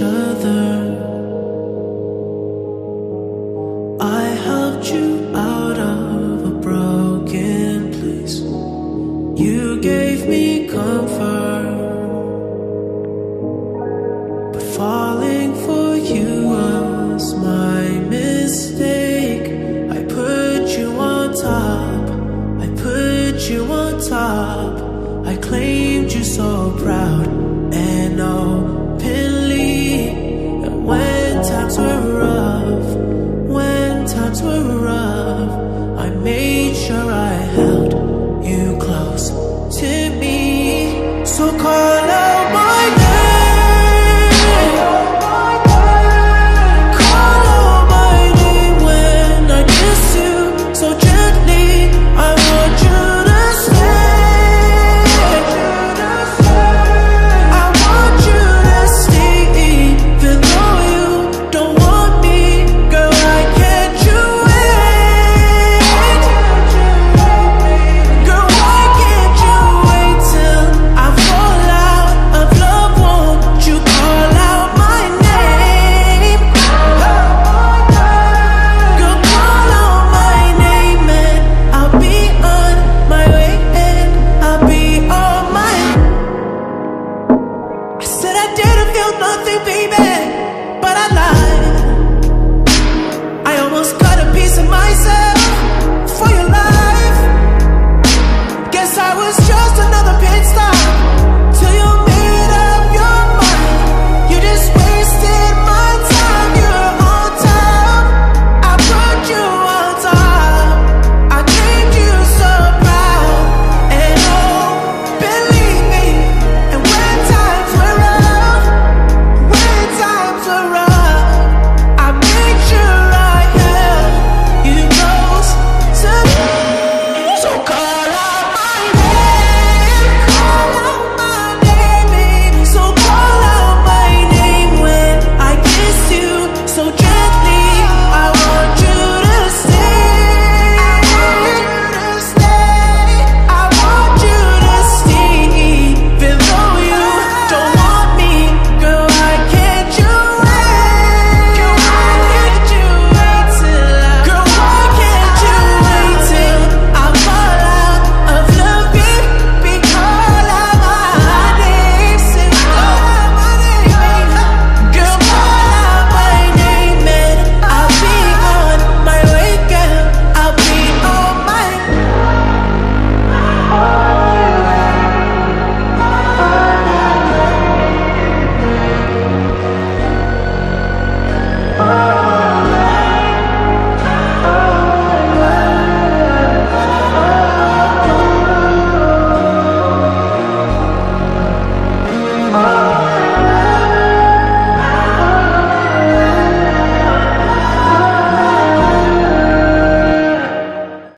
other. I helped you out of a broken place. You gave me comfort. But falling for you was my mistake. I put you on top. I put you on top. I claimed you so proud. And oh, feel nothing, baby, but I lied. I almost cut a piece of myself.